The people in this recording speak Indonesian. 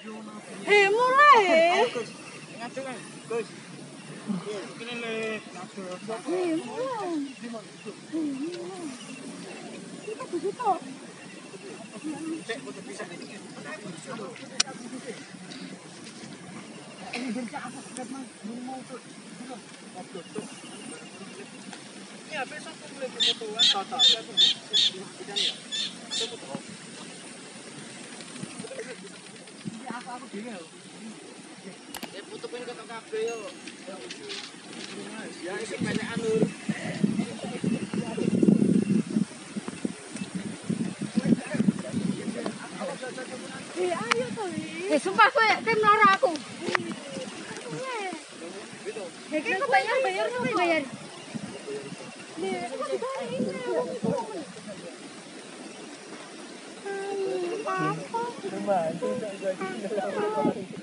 He mulai. He mulai. Kita tujuh toh. Cek untuk bisa ini. Ini bercakap apa? Mau Ya kabeh yo. Ya iki banyak anur. Eh, sumpah kowe tim loro aku. Kok bayar bayar kok bayar. Nih, kok dibayar. 唔系，你真系唔。